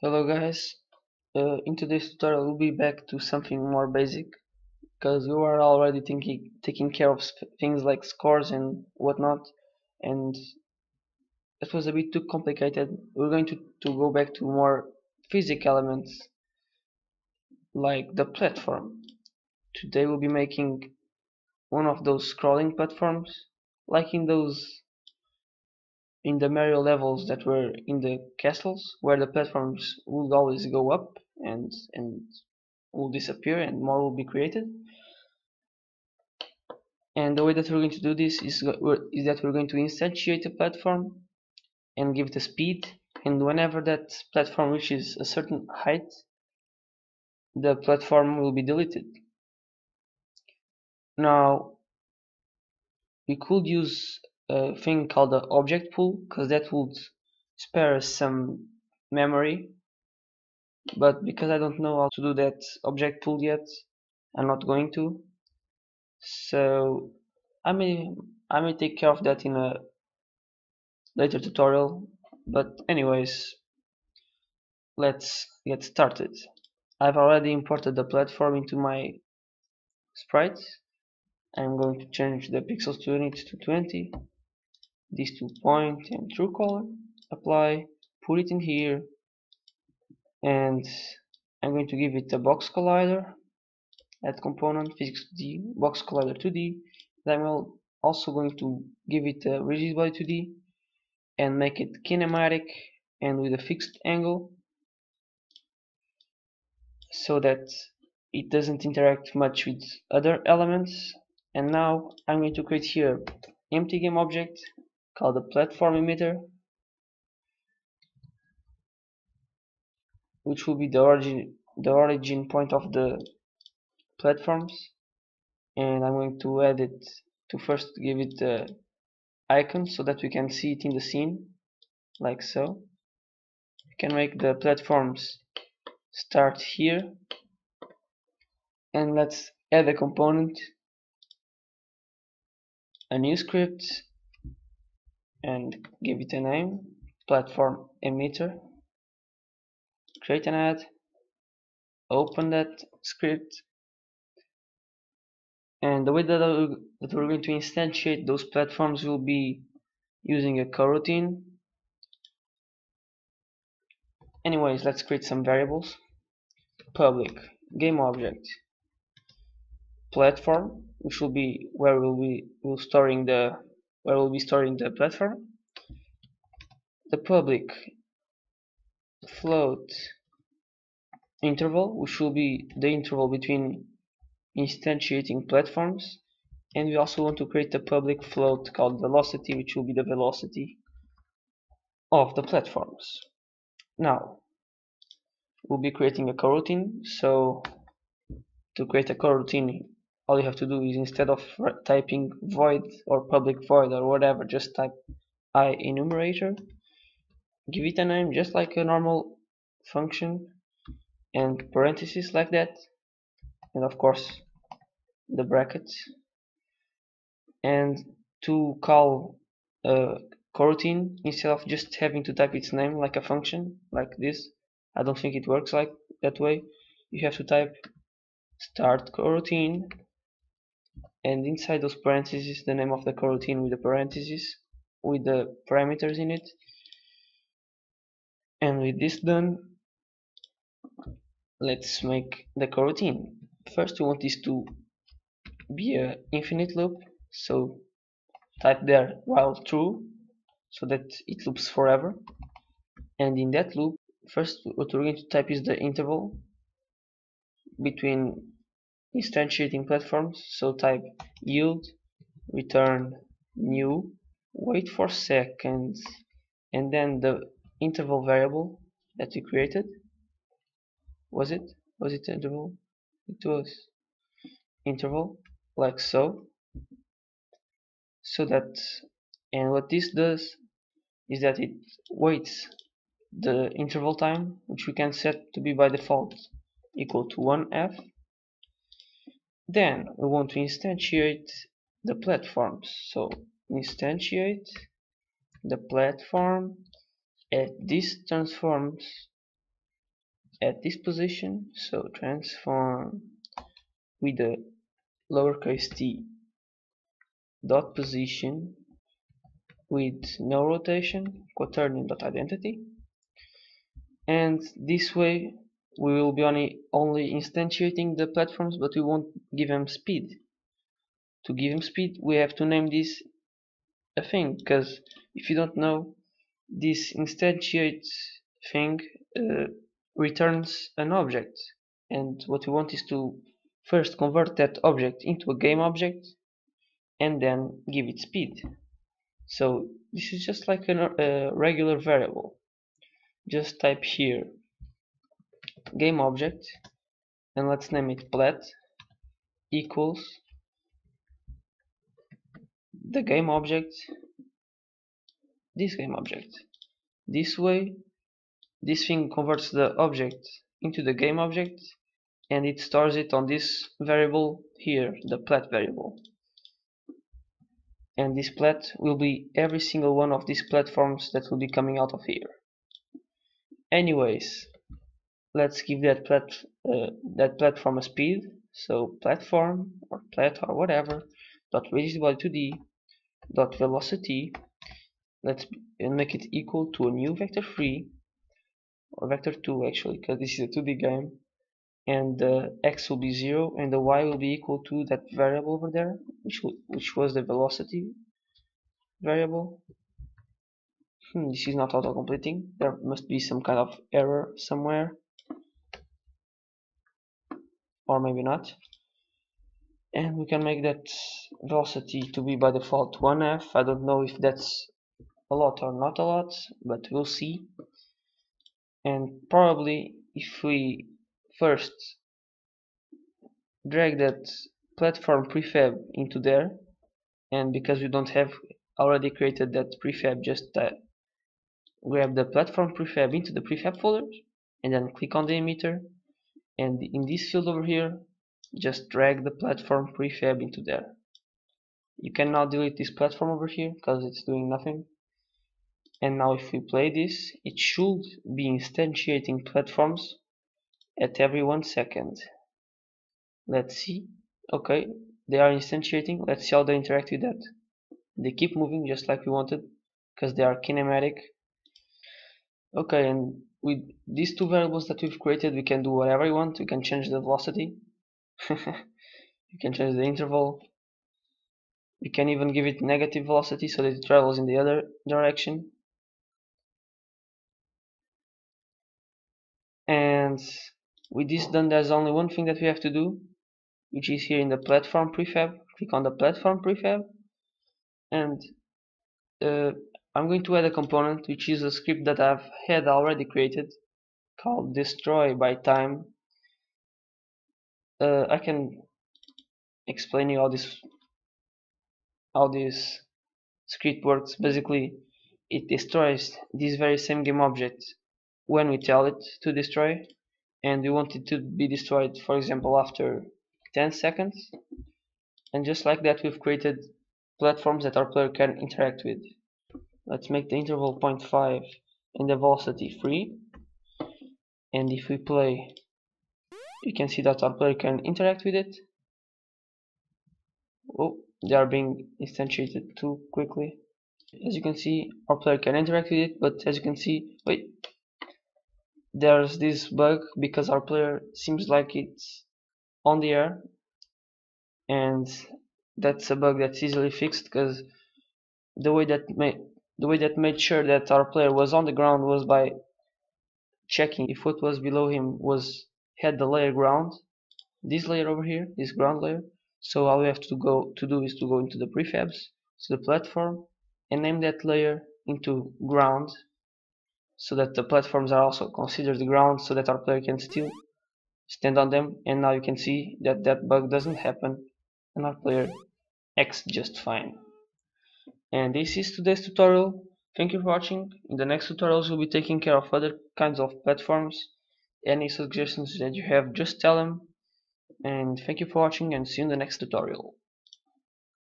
Hello guys, uh, in today's tutorial we'll be back to something more basic because we were already thinking, taking care of things like scores and whatnot and it was a bit too complicated. We're going to, to go back to more physical elements like the platform. Today we'll be making one of those scrolling platforms like in those in the Mario levels that were in the castles where the platforms would always go up and and will disappear and more will be created. And the way that we're going to do this is, is that we're going to instantiate a platform and give it a speed. And whenever that platform reaches a certain height the platform will be deleted. Now we could use a thing called the object pool because that would spare us some memory. But because I don't know how to do that object pool yet I'm not going to. So I may I may take care of that in a later tutorial. But anyways let's get started. I've already imported the platform into my sprite I'm going to change the pixels to units to 20 these two point and true color apply put it in here and I'm going to give it a box collider add component physics 2d box collider 2d then I'm also going to give it a rigid body 2d and make it kinematic and with a fixed angle so that it doesn't interact much with other elements. And now I'm going to create here empty game object called the platform emitter which will be the origin the origin point of the platforms. And I'm going to add it to first give it the icon so that we can see it in the scene like so. We can make the platforms start here. And let's add a component a new script and give it a name platform emitter. Create an ad open that script and the way that, uh, that we're going to instantiate those platforms will be using a coroutine anyways let's create some variables. Public game object platform which will be where we'll be storing the where we'll be storing the platform. The public float interval which will be the interval between instantiating platforms. And we also want to create a public float called velocity which will be the velocity of the platforms. Now we'll be creating a coroutine. So to create a coroutine all you have to do is instead of typing void or public void or whatever just type IEnumerator give it a name just like a normal function and parentheses like that. And of course the brackets. And to call a coroutine instead of just having to type its name like a function like this I don't think it works like that way. You have to type start coroutine and inside those parentheses the name of the coroutine with the parentheses with the parameters in it. And with this done let's make the coroutine first we want this to be a infinite loop. So type there while true so that it loops forever. And in that loop first what we're going to type is the interval between instantiating platforms. So type yield return new wait for seconds and then the interval variable that we created was it was it interval? It was interval like so. So that and what this does is that it waits the interval time which we can set to be by default equal to 1f then we want to instantiate the platforms so instantiate the platform at this transforms at this position. So transform with the lowercase t dot position with no rotation quaternion dot identity. And this way we will be only, only instantiating the platforms but we won't give them speed. To give them speed we have to name this a thing because if you don't know this instantiate thing uh, returns an object. And what we want is to first convert that object into a game object and then give it speed. So this is just like a uh, regular variable. Just type here game object and let's name it plat equals the game object this game object. This way this thing converts the object into the game object and it stores it on this variable here the plat variable. And this plat will be every single one of these platforms that will be coming out of here. Anyways let's give that plat uh, that platform a speed. So platform or plat or whatever dot rigid body 2d dot velocity. Let's make it equal to a new vector 3 or vector 2 actually because this is a 2d game. And the x will be 0 and the y will be equal to that variable over there which which was the velocity variable. Hmm, this is not auto completing there must be some kind of error somewhere or maybe not. And we can make that velocity to be by default 1f I don't know if that's a lot or not a lot but we'll see. And probably if we first drag that platform prefab into there and because we don't have already created that prefab just uh, grab the platform prefab into the prefab folder and then click on the emitter and in this field over here just drag the platform prefab into there. You can now delete this platform over here because it's doing nothing. And now if we play this it should be instantiating platforms at every one second. Let's see. Okay they are instantiating. Let's see how they interact with that. They keep moving just like we wanted because they are kinematic. Okay and with these two variables that we've created we can do whatever we want. We can change the velocity. You can change the interval. We can even give it negative velocity so that it travels in the other direction. And with this done there's only one thing that we have to do which is here in the platform prefab. Click on the platform prefab. And uh, I'm going to add a component which is a script that I've had already created called destroy by time. Uh, I can explain you how this how this script works. Basically it destroys this very same game object when we tell it to destroy and we want it to be destroyed for example after 10 seconds. And just like that we've created platforms that our player can interact with let's make the interval 0.5 and the velocity 3 and if we play you can see that our player can interact with it. Oh they are being instantiated too quickly. As you can see our player can interact with it but as you can see wait. There's this bug because our player seems like it's on the air. And that's a bug that's easily fixed because the way that the way that made sure that our player was on the ground was by checking if what was below him was had the layer ground. This layer over here this ground layer. So all we have to go to do is to go into the prefabs to the platform and name that layer into ground so that the platforms are also considered the ground so that our player can still stand on them. And now you can see that that bug doesn't happen and our player acts just fine and this is today's tutorial. Thank you for watching. In the next tutorials we'll be taking care of other kinds of platforms. Any suggestions that you have just tell them. And thank you for watching and see you in the next tutorial